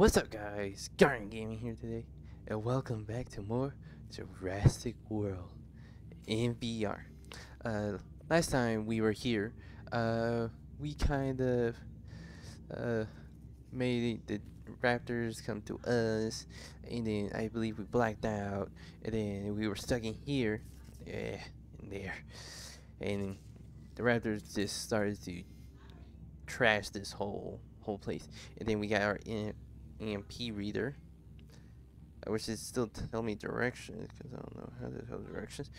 What's up guys? Guardian Gaming here today and welcome back to more Jurassic World in VR. Uh, last time we were here, uh, we kind of uh, made the raptors come to us and then I believe we blacked out and then we were stuck in here, yeah, in there. And the raptors just started to trash this whole whole place. And then we got our EMP reader, uh, which is still tell me directions because I don't know how to tell directions.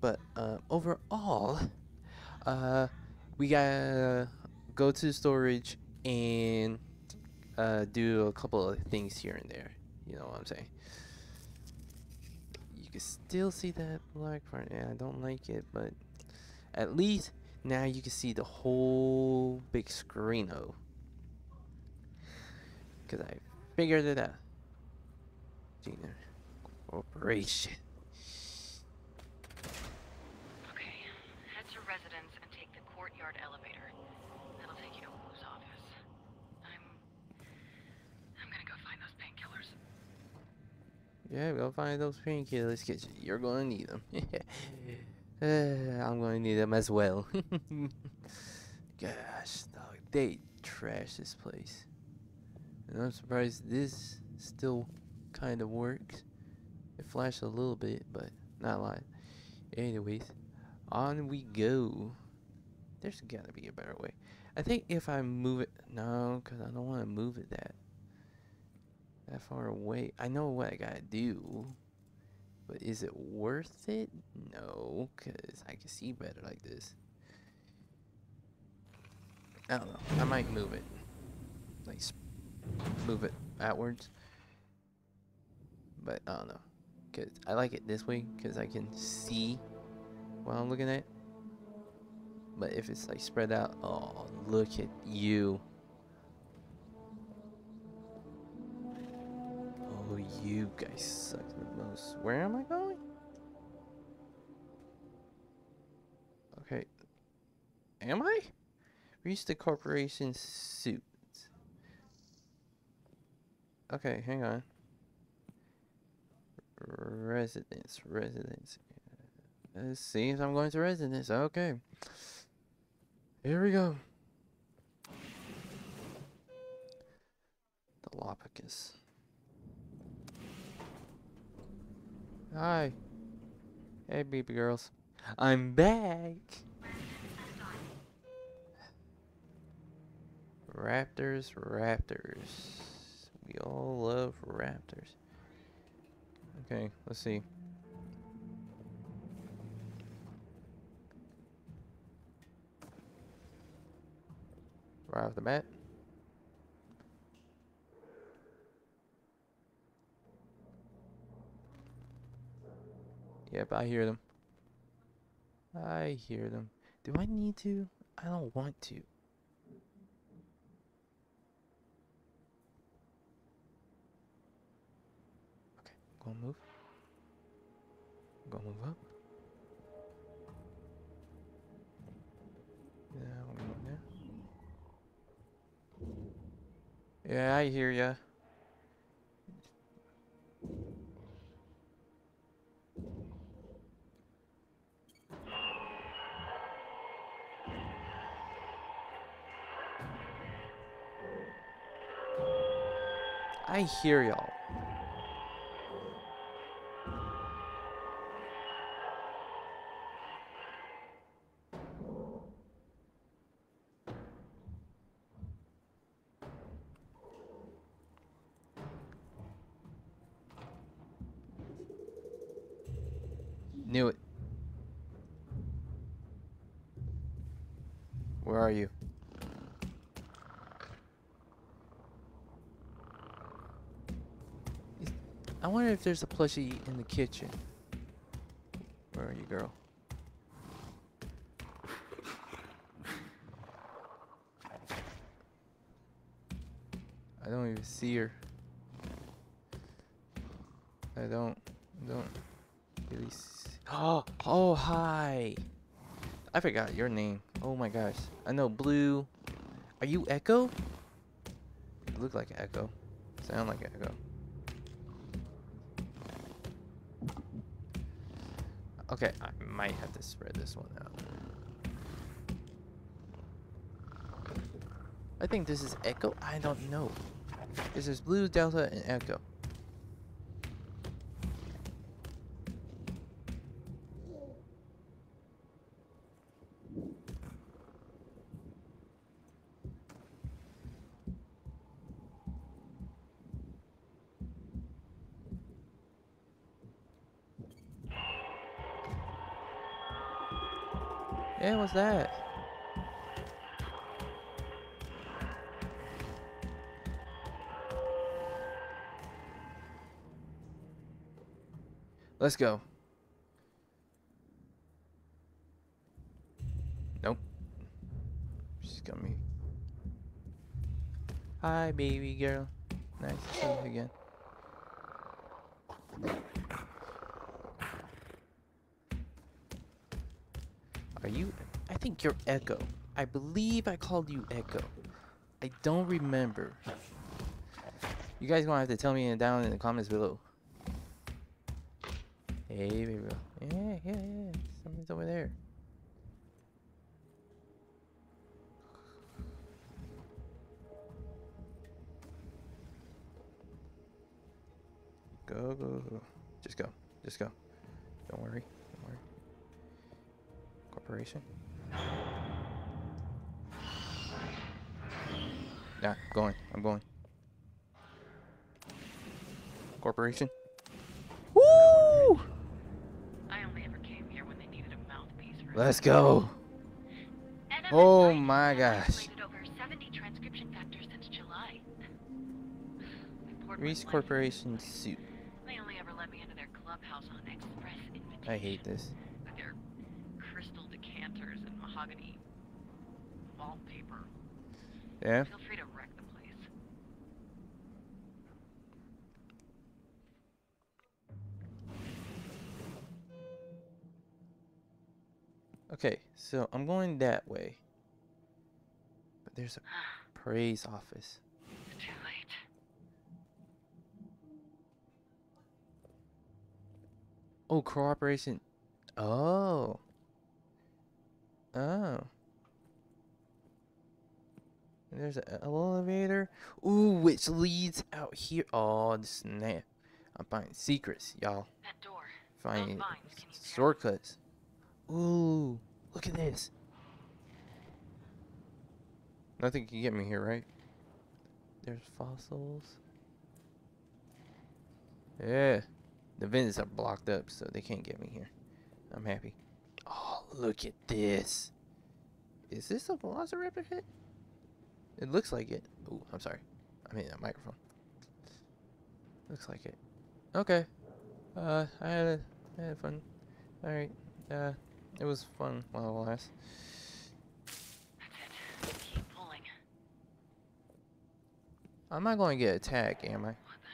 But uh, overall, uh, we gotta go to the storage and uh, do a couple of things here and there. You know what I'm saying? You can still see that black part. Yeah, I don't like it, but at least now you can see the whole big screen Oh, because I figured it out. Gina Corporation. Okay, head to residence and take the courtyard elevator. That'll take you to Wu's office. I'm... I'm gonna go find those painkillers. Yeah, go find those painkillers because you're going to need them. uh, I'm going to need them as well. Gosh, dog, they trash this place. And I'm surprised this still kind of works. It flashed a little bit, but not a lot. Anyways, on we go. There's gotta be a better way. I think if I move it, no, because I don't want to move it that that far away. I know what I gotta do, but is it worth it? No, because I can see better like this. I don't know. I might move it. Like, move it outwards. But I don't know. Cause I like it this way because I can see what I'm looking at. But if it's like spread out, oh look at you. Oh you guys suck the most. Where am I going? Okay. Am I? Reach the corporation suit. Okay, hang on. Residence, residence. Let's see if I'm going to residence. Okay. Here we go. Galapagos. Hi. Hey, baby girls. I'm back. Raptors, raptors. We all love raptors. Okay, let's see. Right off the bat. Yep, I hear them. I hear them. Do I need to? I don't want to. Gonna move. Gonna move up. Yeah, there. Yeah, I hear ya. I hear y'all. I wonder if there's a plushie in the kitchen. Where are you, girl? I don't even see her. I don't, don't really see. Oh, oh, hi. I forgot your name. Oh my gosh. I know Blue. Are you Echo? You look like Echo. Sound like echo. Okay, I might have to spread this one out. I think this is echo. I don't know. This is blue, delta, and echo. What's that? Let's go. Nope. She's got me. Hi, baby girl. Nice to see you again. Are you? I Echo. I believe I called you Echo. I don't remember. You guys gonna have to tell me down in the comments below. Hey, baby. Yeah, yeah, yeah. Something's over there. Go, go, go. Just go. Just go. Don't worry. Don't worry. Corporation. Yeah, going. I'm going. Corporation. Woo! I only ever came here when they needed a mouthpiece for Let's go. NMS Oh my gosh. over 70 transcription factors since July. Reese Corporation suit. They only ever let me into their clubhouse on express invitation. I hate this. Yeah. Feel free to wreck the place. Okay, so I'm going that way. But there's a praise office. It's too late. Oh, cooperation. Oh. Oh. There's an elevator. Ooh, which leads out here. Oh, snap. I'm finding secrets, y'all. That door. Finding vines, can you tear 'em? shortcuts. Ooh, look at this. Nothing can get me here, right? There's fossils. Yeah. The vents are blocked up, so they can't get me here. I'm happy. Oh, look at this. Is this a Velociraptor head? It looks like it. Oh, I'm sorry. I mean, a microphone. Looks like it. Okay. Uh, I had, a, I had fun. Alright. Uh, it was fun while it lasts. That's it. Keep pulling. I'm not going to get attacked, am I? What the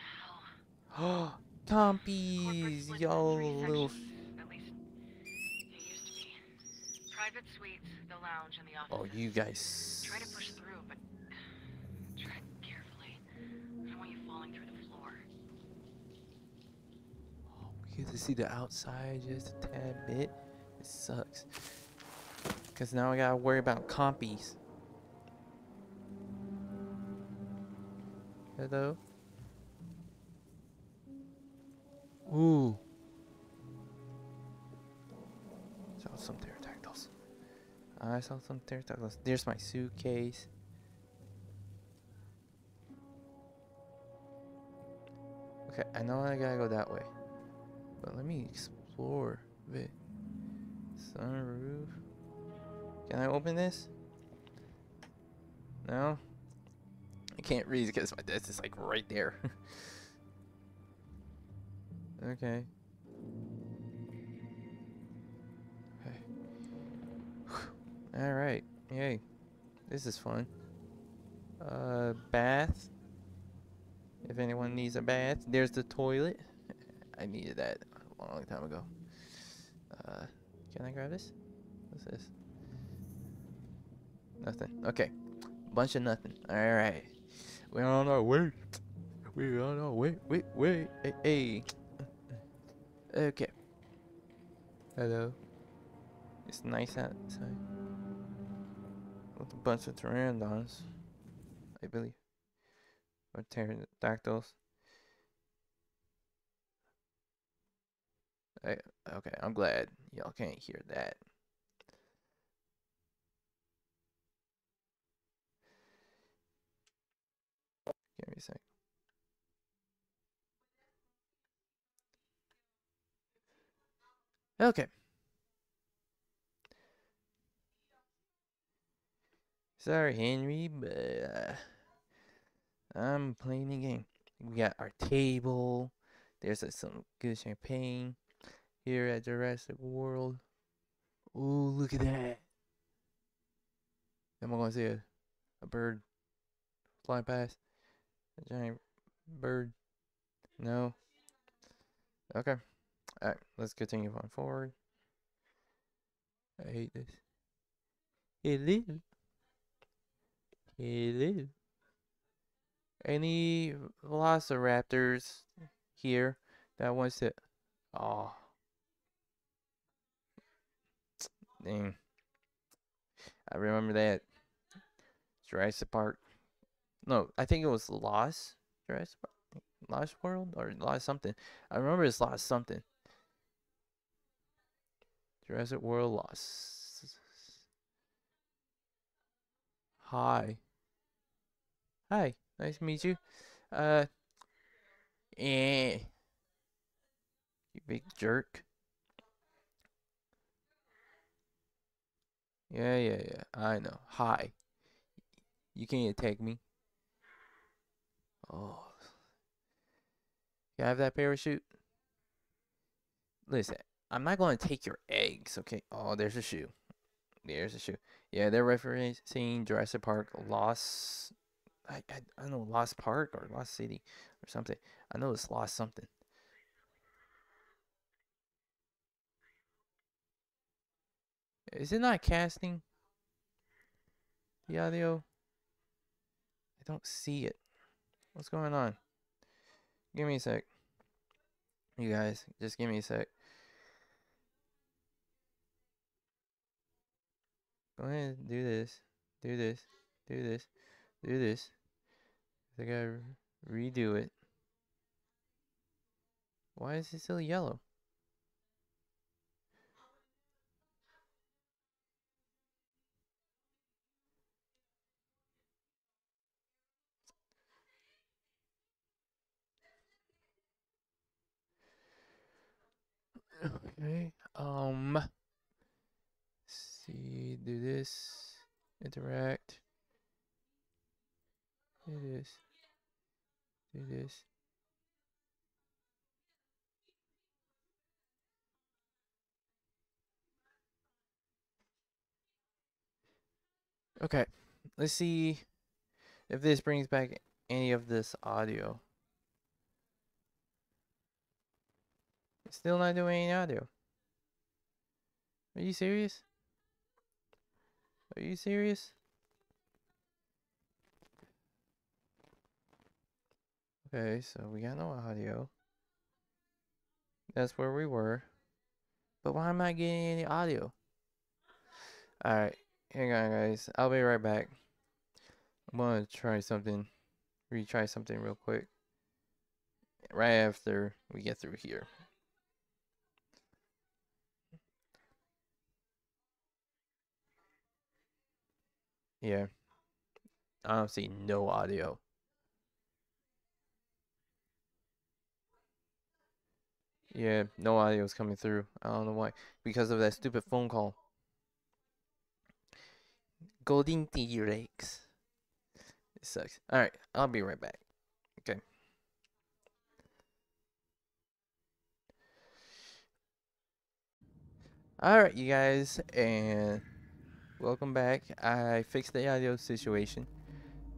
hell? Oh, Compies, Corporate y'all little. sections. At least it used to be. Private suites, the lounge, and the office. Oh, you guys. Try to push through, get to see the outside just a tad bit. It sucks. Because now I gotta worry about compies. Hello? Ooh. Saw some pterodactyls. I saw some pterodactyls. There's my suitcase. Okay, I know I gotta go that way. But let me explore a bit. Sunroof. Can I open this? No? I can't read because my desk is like right there. okay. Okay. Alright. Yay. This is fun. Uh, bath. If anyone needs a bath, there's the toilet. I needed that a long time ago. Uh, can I grab this? What's this? Nothing. Okay. Bunch of nothing. Alright. We're on our way. We don't know. Wait, wait, wait. Hey, hey. Okay. Hello. It's nice outside. With a bunch of pteranodons, I believe. Or pterodactyls. I, okay, I'm glad y'all can't hear that. Give me a sec. Okay. Sorry, Henry, but uh, I'm playing the game. We got our table. There's uh, some good champagne here at Jurassic World. Ooh, look at that. Am I gonna see a, a bird fly past? A giant bird? No. Okay. Alright, let's continue on forward. I hate this. Hello. Hello. Any velociraptors here that wants to. Oh. Dang. I remember that. Jurassic Park. No, I think it was Lost. Jurassic Park. Lost World? Or Lost something. I remember it's Lost something. Jurassic World Lost. Hi. Hi. Nice to meet you. Uh. Eh. You big jerk. Yeah, yeah, yeah. I know. Hi. You can't attack me. Oh. You have that parachute? Listen, I'm not going to take your eggs, okay? Oh, there's a shoe. There's a shoe. Yeah, they're referencing Jurassic Park Lost. I, I, I don't know, Lost Park or Lost City or something. I know it's Lost something. Is it not casting the audio? I don't see it. What's going on? Give me a sec. You guys, just give me a sec. Go ahead, do this, do this, do this, do this. I gotta redo it. Why is it still yellow? Okay. Um. See, do this. Interact. Do this. Do this. Okay. Let's see if this brings back any of this audio. Still not doing any audio. Are you serious? Are you serious? Okay, so we got no audio. That's where we were. But why am I getting any audio? Alright, hang on guys. I'll be right back. I'm gonna try something. Retry something real quick. Right after we get through here. Yeah. I don't see no audio. Yeah, no audio is coming through. I don't know why. Because of that stupid phone call. Golden T-Rex. It sucks. Alright, I'll be right back. Okay. Alright, you guys, and welcome back. I fixed the audio situation.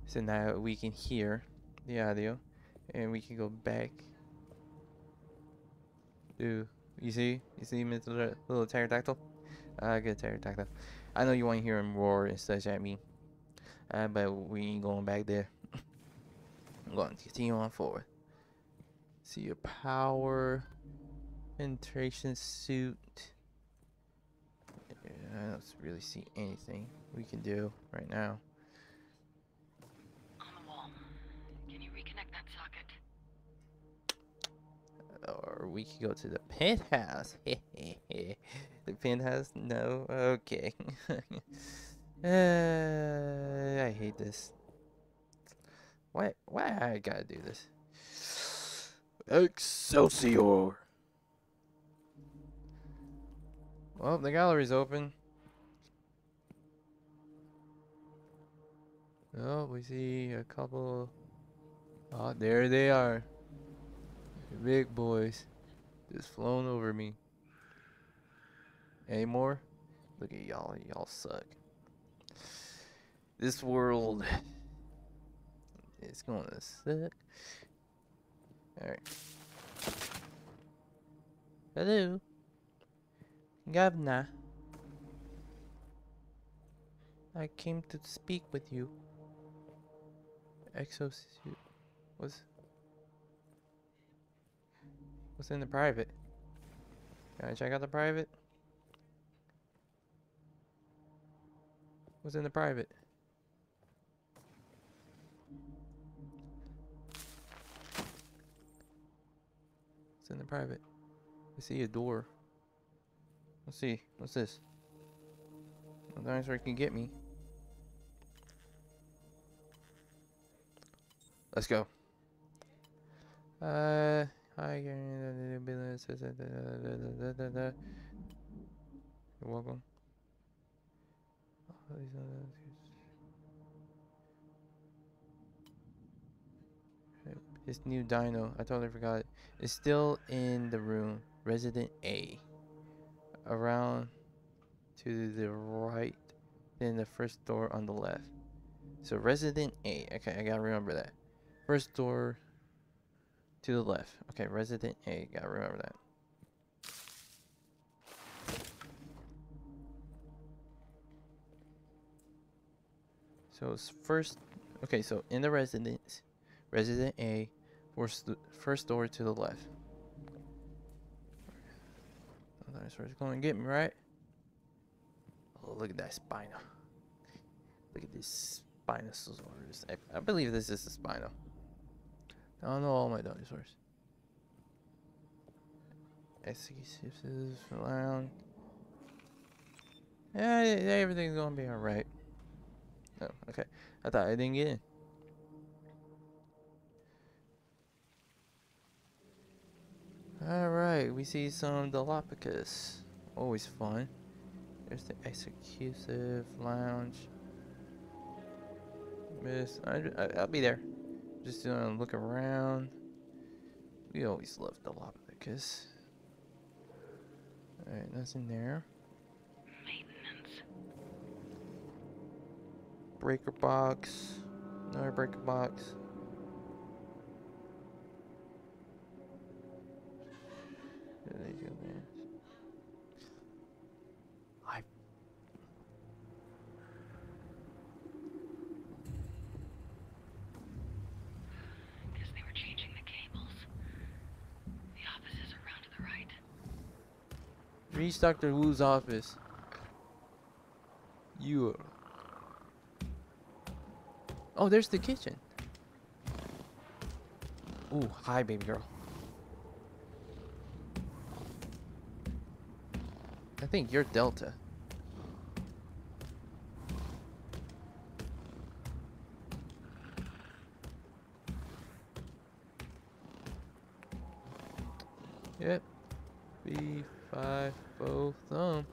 So now we can hear the audio. And we can go back. Do you see? You see Mr. Little pterodactyl? Uh, good pterodactyl. I know you want to hear him roar and such at me. Uh, but we ain't going back there. I'm going to continue on forward. See your power, penetration suit. Yeah, I don't really see anything we can do right now. On the wall. Can you reconnect that socket? Or we could go to the penthouse. the penthouse? No? Okay. uh, I hate this. Why, why I gotta do this? Excelsior! Well, the gallery's open. Oh, we see a couple. Oh, there they are. The big boys. Just flown over me. Any more? Look at y'all. Y'all suck. This world is gonna suck. Alright. Hello. Governor. I came to speak with you. Exosuit. What's What's in the private? Can I check out the private? What's in the private? What's in the private? I see a door. Let's see. What's this? A dinosaur can get me. Let's go. Uh, hi, You're welcome. This new dino, I totally forgot it. It's still in the room. Resident A. Around to the right, then the first door on the left. So Resident A. Okay, I gotta remember that. First door to the left. Okay, Resident A. Gotta remember that. So it's first. Okay, so in the residence, Resident A, first first door to the left. Dinosaur's going to get me, right? Oh, look at that Spino. Look at this Spinosaurus. I, I believe this is a Spino. I don't know all my dinosaurs. Executions around. Yeah, everything's gonna be alright. Oh, okay. I thought I didn't get in. Alright, we see some Dilopicus. Always fun. There's the Executive Lounge. Miss, I, I, I'll be there. Just gonna look around. We always love Dilopicus. Alright, nothing there. Maintenance. Breaker box. Another breaker box. I. Guess they were changing the cables. The offices to the right. Reach Dr. Wu's office. You. Oh, there's the kitchen. Ooh, hi, baby girl. I think you're Delta. Yep. B5 both thumb.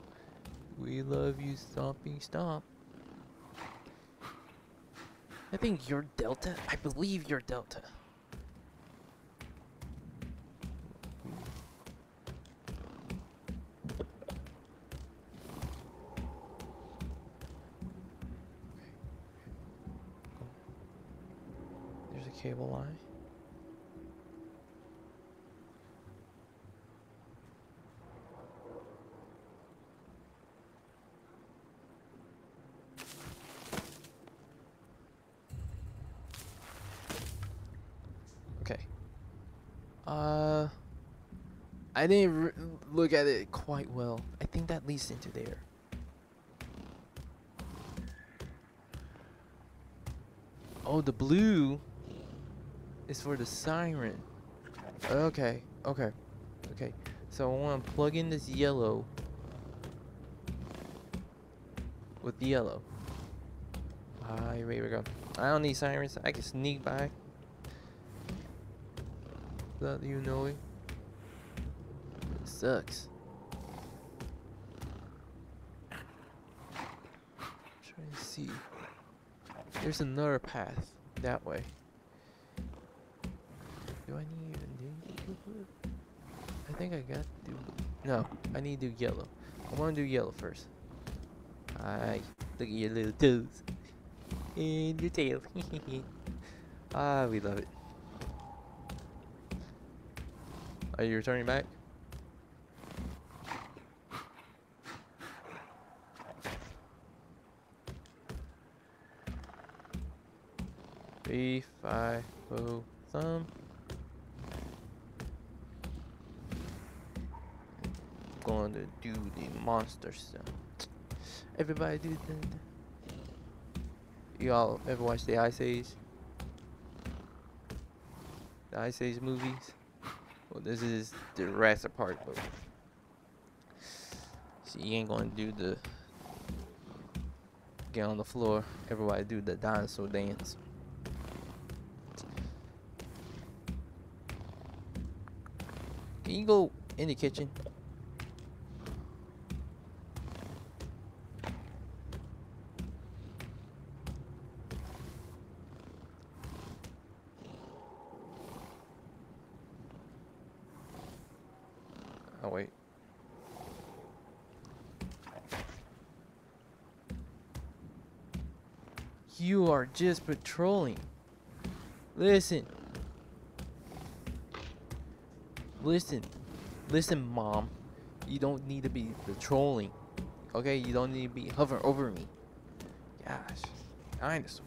We love you, stomping stomp. I think you're Delta. I believe you're Delta. There's a cable line. Okay. Uh, I didn't look at it quite well. I think that leads into there. Oh, the blue is for the siren. Okay, okay, okay. So I want to plug in this yellow with the yellow. Ah, here we go. I don't need sirens. I can sneak by. Without you knowing. It sucks. Trying to see. There's another path that way. Do I need do blue? I think I got to No, I need to do yellow. I want to do yellow first. Hi. Look at your little toes. And your tail. ah, we love it. Are you returning back? Three, five, four, thumb. Going to do the monster stuff. Everybody do that. Y'all ever watch the Ice Age? The Ice Age movies? Well, this is the Jurassic Park movie. So you ain't gonna do the get on the floor. Everybody do the dinosaur dance. Can you go in the kitchen? Oh wait. You are just patrolling. Listen. Listen. Listen, mom. You don't need to be patrolling. Okay? You don't need to be hovering over me. Gosh. Dinosaurs.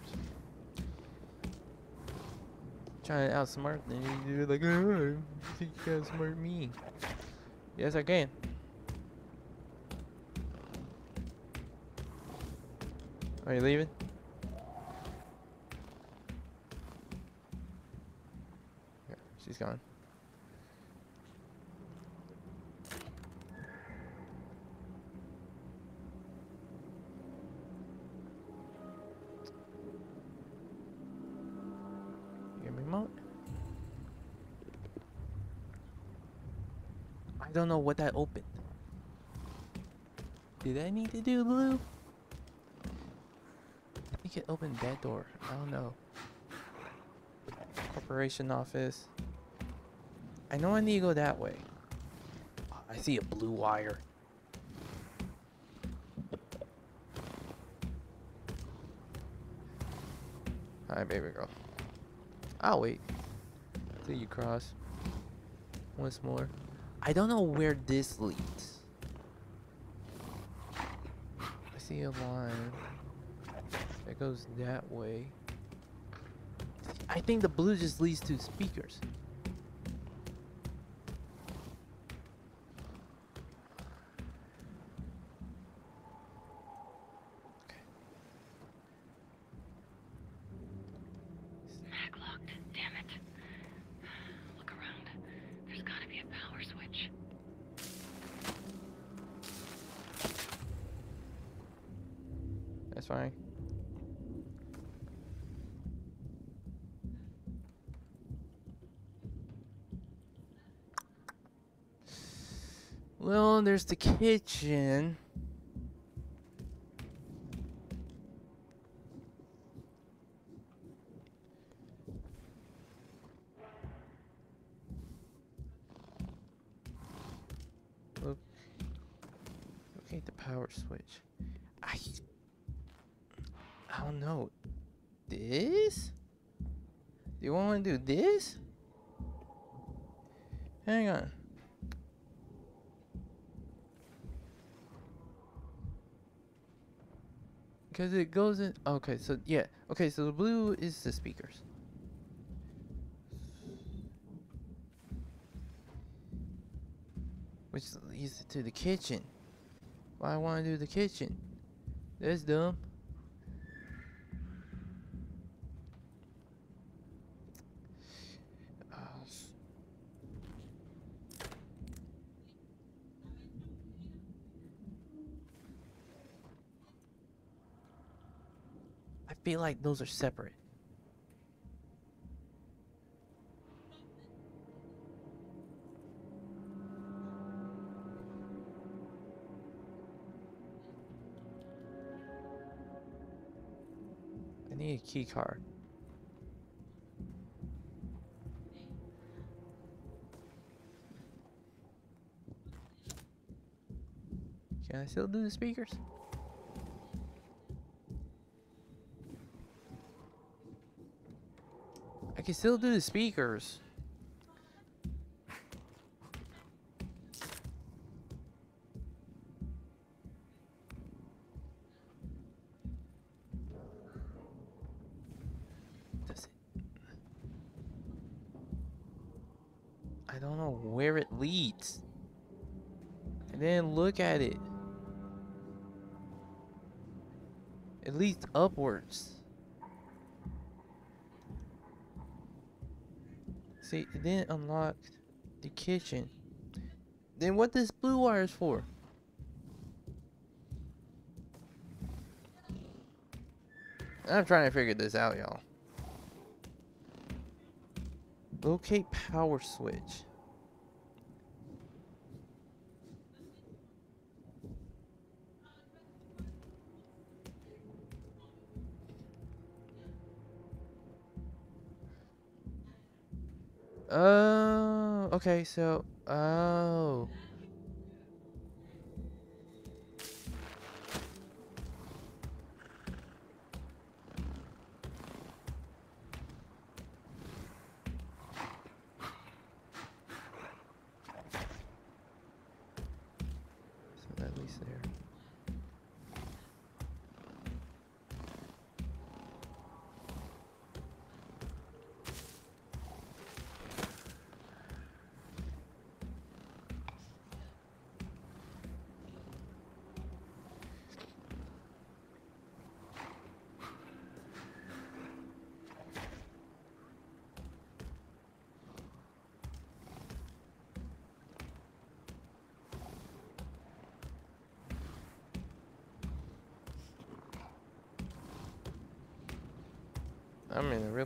Trying to outsmart them. You're like, oh, you can outsmart me. Yes, I can. Are you leaving? She's gone. Give me a. I don't know what that opened. Did I need to do blue? I it opened that door. I don't know. Corporation office. I know I need to go that way. I see a blue wire. Hi, baby girl. I'll wait. Till you cross. Once more. I don't know where this leads. I see a line that goes that way. I think the blue just leads to speakers. Okay. Mag locked. Damn it. Look around. There's gotta be a power switch. That's fine. Well, there's the kitchen. Because it goes in... Okay, so yeah. Okay, so the blue is the speakers. Which leads to the kitchen. Why I want to do the kitchen? That's dumb. Feel like those are separate. I need a key card. Can I still do the speakers? Can still do the speakers. I don't know where it leads. And didn't look at it. It leads upwards. See, it didn't unlock the kitchen. Then what this blue wire is for? I'm trying to figure this out, y'all. Locate power switch. Oh, okay, so, oh. So at least there.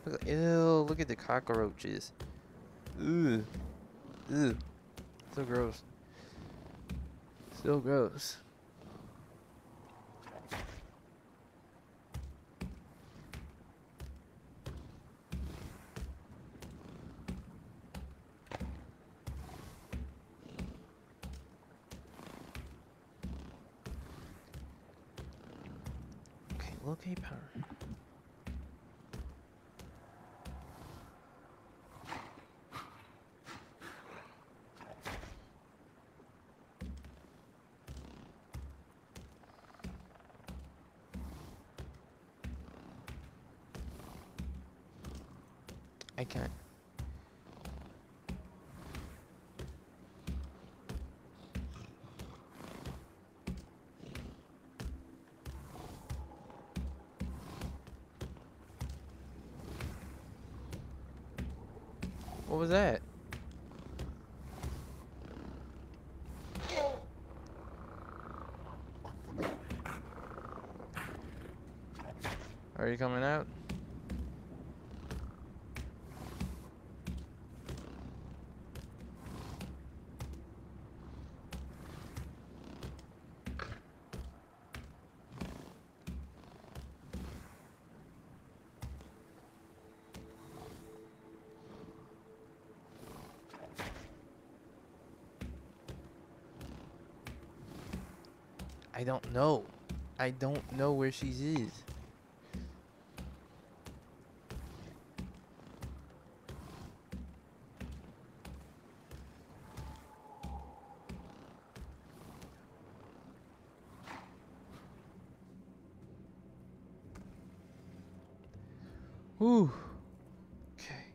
I'm in a real pickle. Ew, look at the cockroaches. Ooh. Ooh. So gross. So gross. Okay, locate power. What was that? Are you coming out? I don't know. I don't know where she is. Whew. Okay.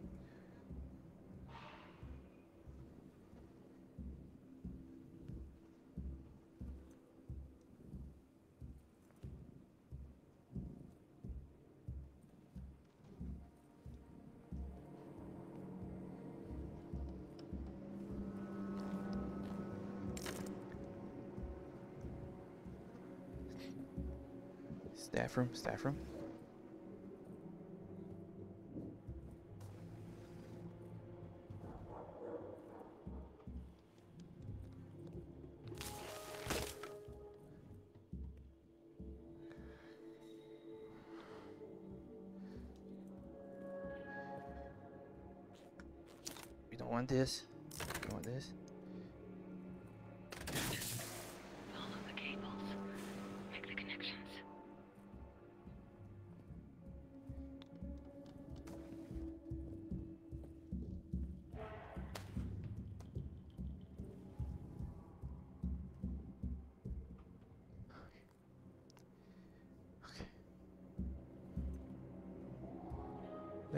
Staff room, staff room. We don't want this.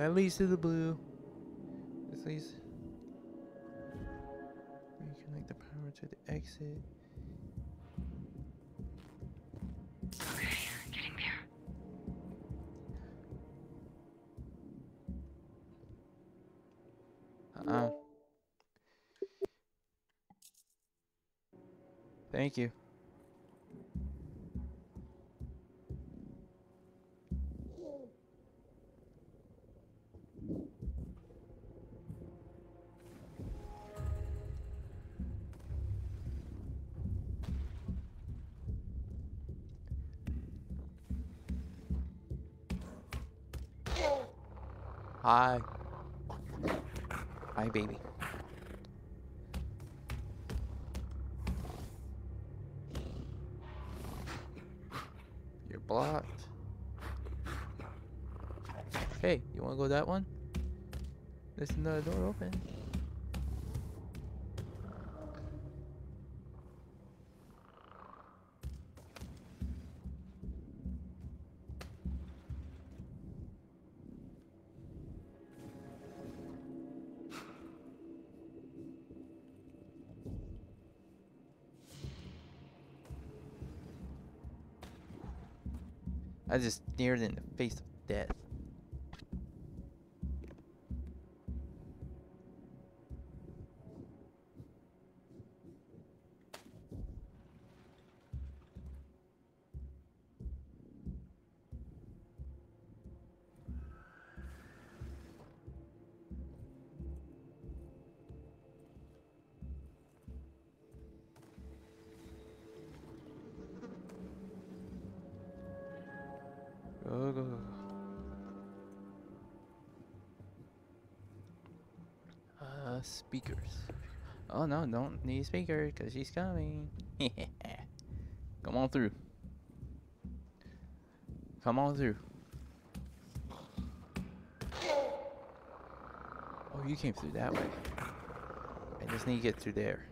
That leads to the blue. This leads. Reconnect the power to the exit. Okay, getting there. Uh. Thank you. There's another door open. I just stared in the face of Go, go, go. Uh, speakers. Oh no, don't need speaker because she's coming. Come on through. Come on through. Oh, you came through that way. I just need to get through there.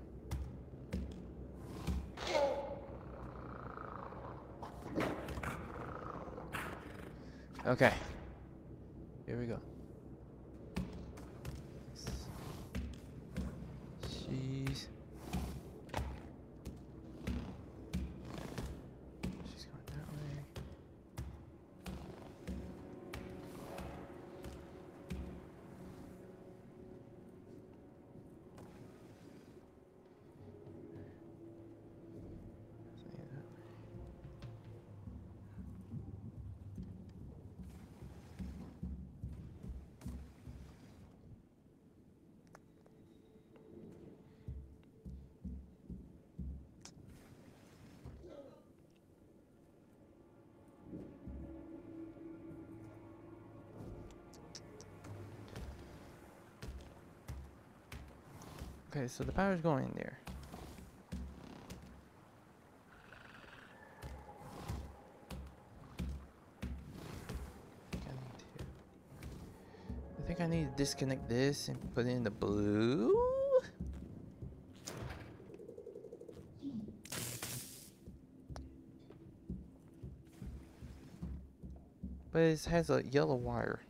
Okay. Here we go. Okay, so the power's going in there. I think I need to disconnect this and put in the blue. But it has a yellow wire.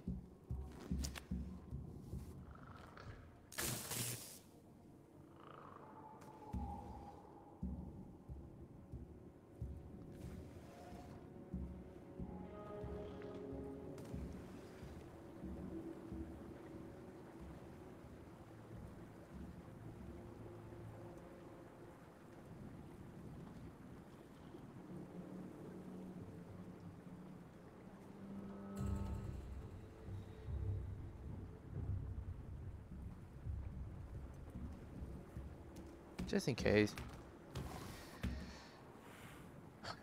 Just in case.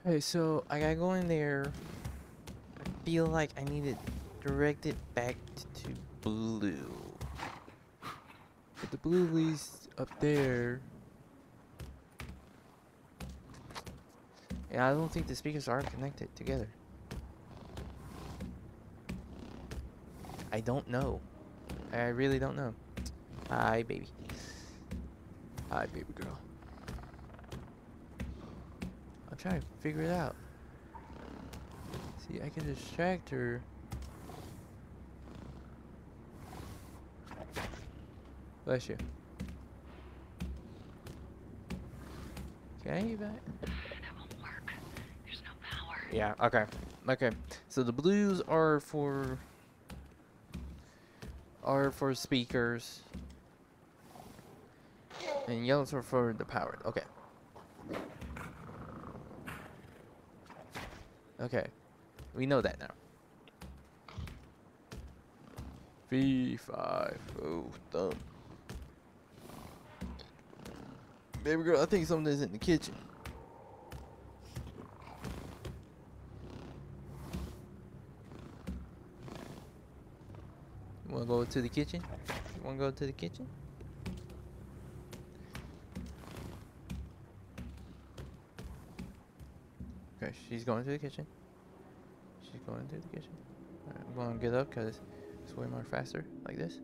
Okay, so I gotta go in there. I feel like I need to direct it back to blue. But the blue leads up there. Yeah, I don't think the speakers are connected together. I don't know. I really don't know. Hi, baby. Hi, baby girl. I'm trying to figure it out. See, I can distract her. Bless you. Can I get back? That won't work. There's no power. Yeah, okay. Okay. So the blues are for are for speakers. And yellows are for the power. Okay. Okay. We know that now. V5. Oh, thumb. Baby girl, I think something's in the kitchen. You wanna go to the kitchen? You wanna go to the kitchen? Okay, she's going to the kitchen. She's going to the kitchen. Alright, I'm gonna get up because it's way more faster like this.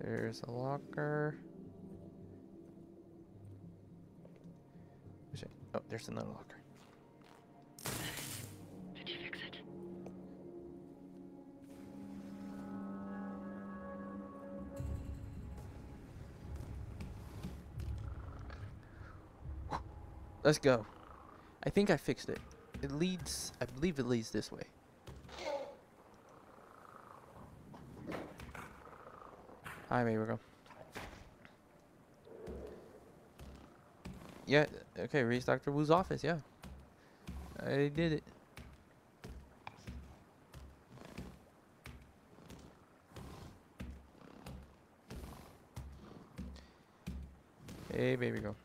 There's a locker. Oh, oh there's another locker. Did you fix it? Let's go. I think I fixed it. It leads, I believe it leads this way. Hi, baby girl. Yeah, okay, reach Dr. Wu's office, yeah. I did it. Hey, baby girl.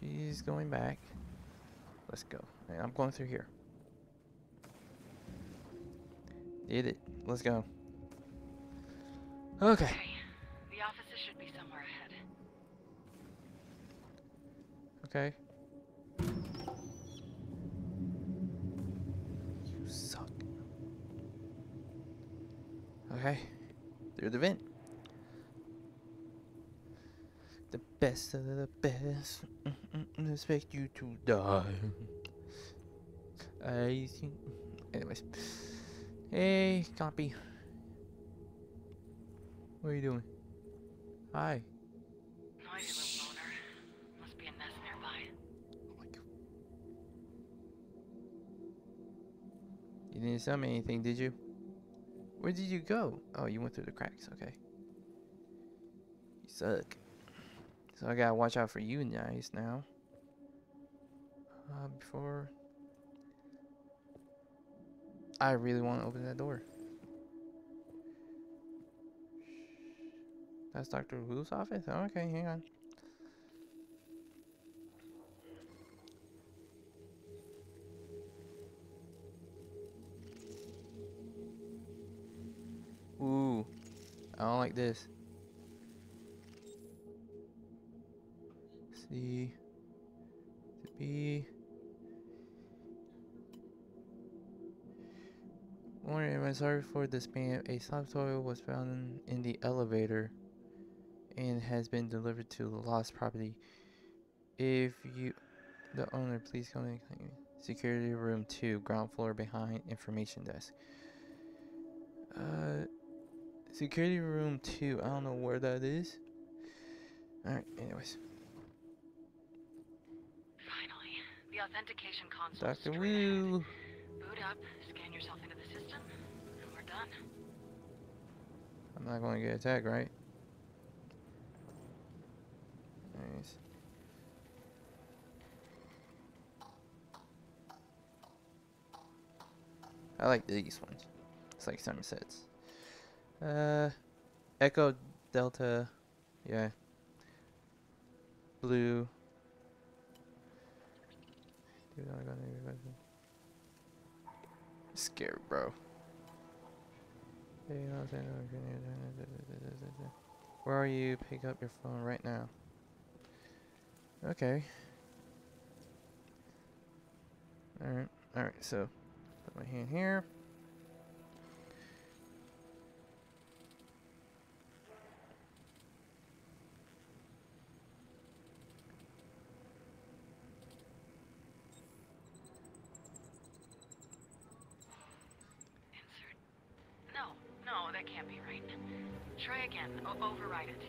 She's going back. Let's go. I'm going through here. Did it. Let's go. Okay. Okay. The offices should be somewhere ahead. Okay. You suck. Okay. Through the vent. The best of the best. Expect you to die. I think. Anyways. Hey, compy. What are you doing? Hi. Little loner. Must be a nest nearby. Oh my god. You didn't tell me anything, did you? Where did you go? Oh, you went through the cracks. Okay. You suck. So I gotta watch out for you guys now. Uh, before. I really want to open that door. That's Dr. Wu's office? Okay, hang on. Ooh, I don't like this. C to B. Morning, I'm sorry for the spam. A soft toy was found in, the elevator and has been delivered to the lost property. If you, the owner, please come in. Security room two, ground floor behind information desk. Uh, security room two. I don't know where that is. All right. Anyways, Finally. The authentication console. straight. Wu. Boot up, scan yourself into I'm not going to get attacked, right? Nice. I like these ones. It's like sunsets. Uh, Echo Delta. Yeah. Blue. Scared, bro. Where are you? Pick up your phone right now. Okay. Alright, alright, so put my hand here. Insert. No, no, that can't be right. Try again. O- override it.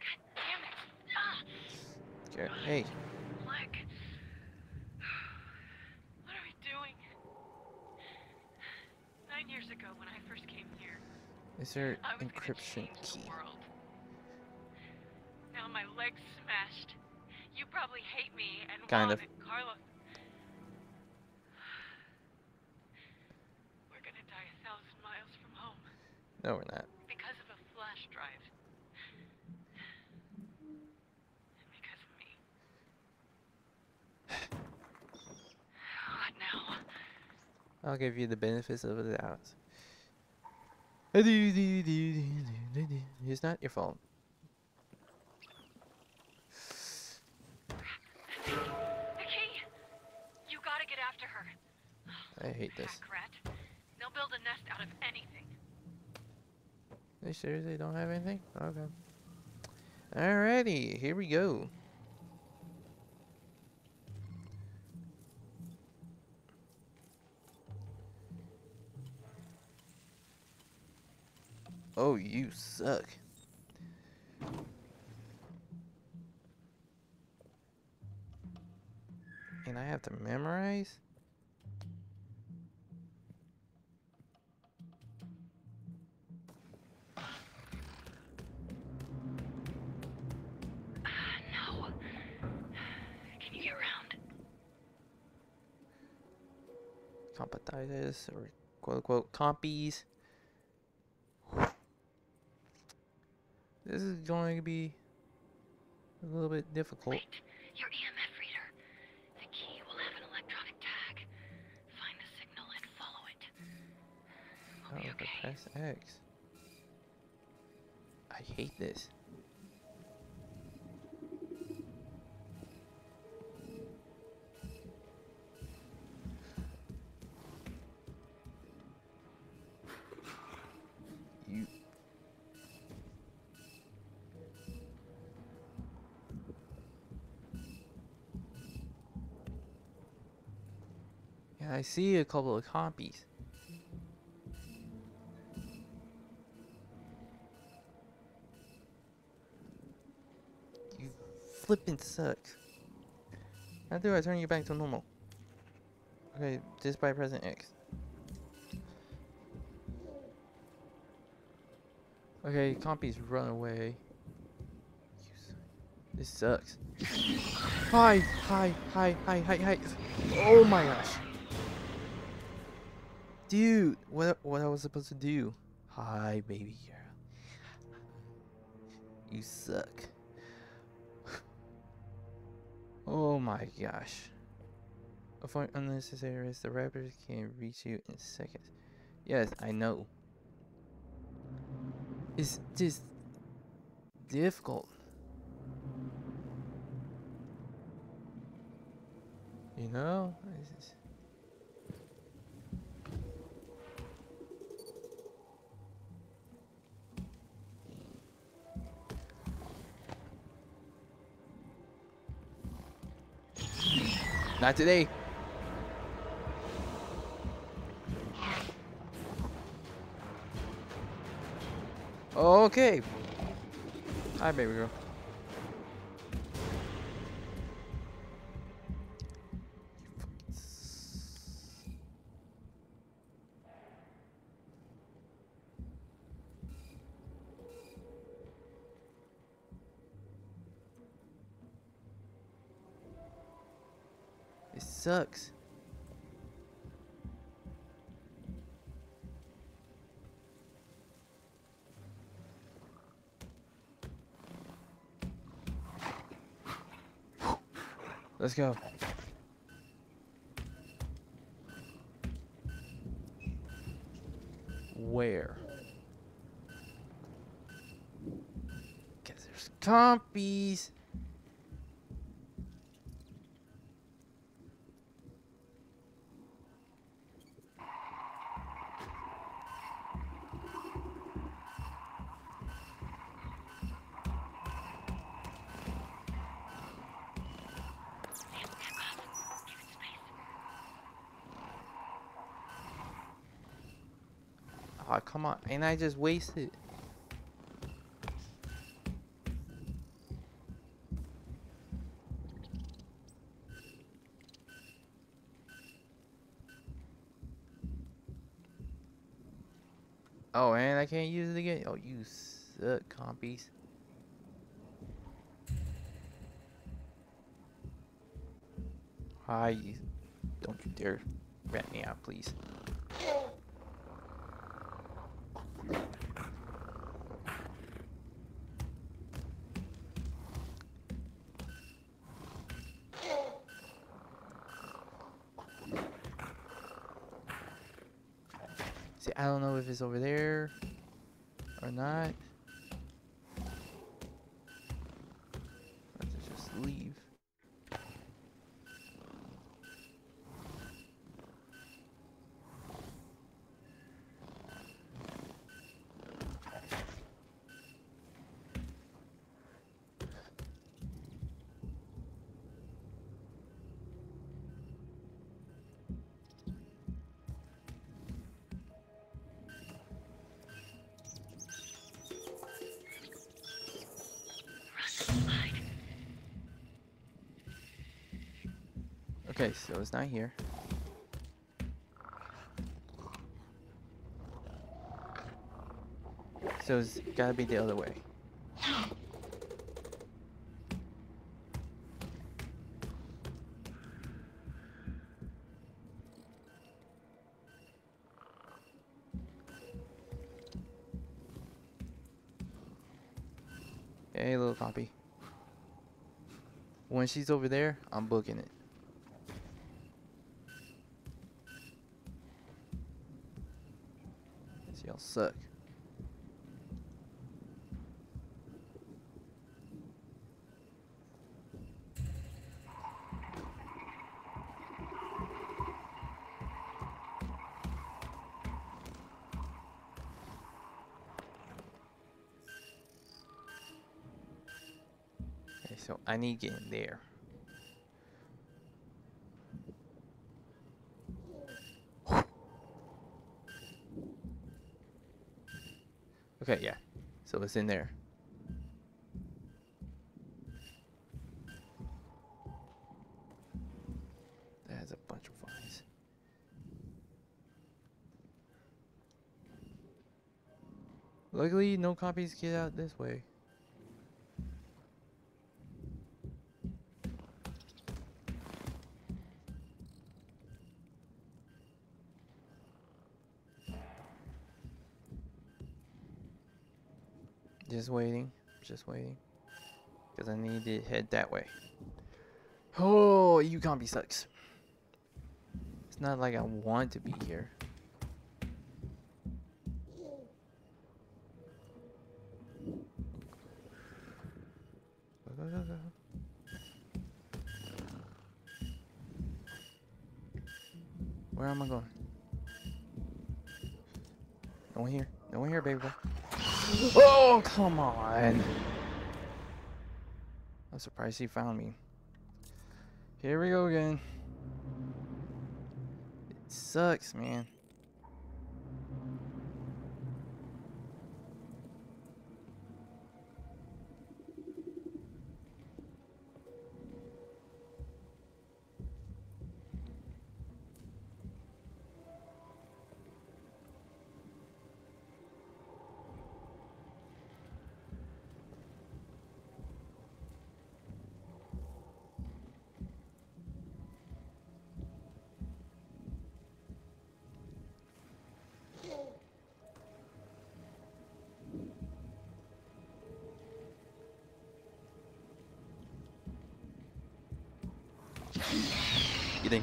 God damn it! Ah, Okay, hey, leg. What are we doing? Nine years ago, when I first came here, is I was encryption key? Now my leg's smashed. You probably hate me and Kind of. and Carlos. We're gonna die a thousand miles from home No, we're not. because of a flash drive. And because of me. What now? I'll give you the benefits of the doubt. It's not your fault. You gotta get after her. I hate this. Rat. They'll build a nest out of anything. They seriously don't have anything? Okay. Alrighty, here we go. Oh, you suck. And I have to memorize? Ah, no. Can you get around? Compsognathus or quote unquote compies. This is going to be a little bit difficult. Wait, your EMF reader. The key will have an electronic tag. Find the signal and follow it. We'll Oh, okay. press X. I hate this. I see a couple of compies. You flippin' suck. How do I turn you back to normal? Okay, just by pressing X. Okay, compies run away. This sucks. Hi, hi, hi, hi, hi, hi. Oh my gosh. Dude, what what I was supposed to do? Hi, baby girl. You suck. oh my gosh. Avoid unnecessary risks. The raptors can reach you in seconds. Yes, I know. It's just difficult. You know? It's Not today. Okay. Hi, baby girl. Sucks. Let's go. Where? Cause there's compies. Come on. And I just wasted. Oh, and I can't use it again. Oh, you suck, compies. Hi. Don't you dare rat me out, please. See, I don't know if it's over there Okay, so it's not here. So it's gotta be the other way. Hey, little compy. When she's over there, I'm booking it. Yes, y'all suck. Okay, so I need to get in there. Okay, yeah. So it's in there. That has a bunch of vines. Luckily, no compies get out this way. Just waiting. Just waiting. Because I need to head that way. Oh, you compy sucks. It's not like I want to be here. Go, go, go, go. Where am I going? No one here. No one here, baby boy. Oh, come on. I'm surprised he found me. Here we go again. It sucks, man.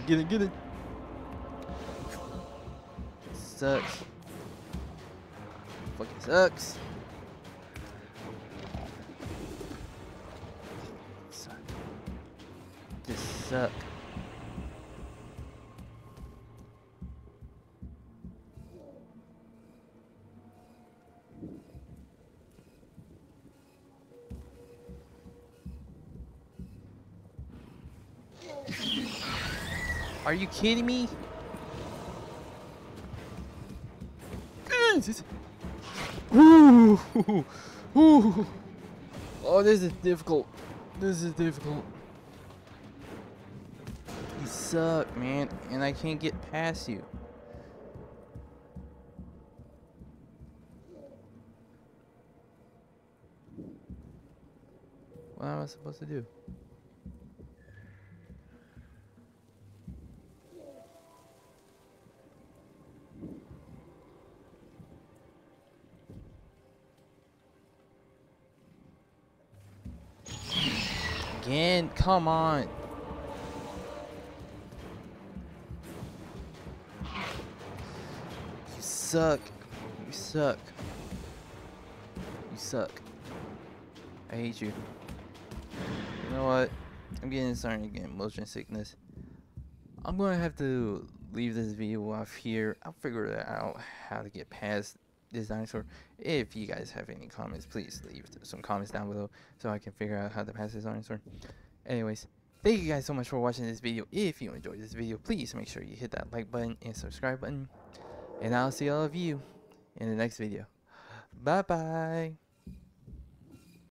Get in, get in. Sucks. Fucking sucks. This Just Are you kidding me? Ooh, ooh. Oh, this is difficult. This is difficult. You suck, man, and I can't get past you. What am I supposed to do? Again, come on. You suck. You suck. You suck. I hate you. You know what? I'm getting starting to get motion sickness. I'm gonna have to leave this video off here. I'll figure out how to get past this dinosaur. If you guys have any comments, please leave some comments down below so I can figure out how to pass this dinosaur. Anyways, thank you guys so much for watching this video. If you enjoyed this video, please make sure you hit that like button and subscribe button. And I'll see all of you in the next video. Bye bye.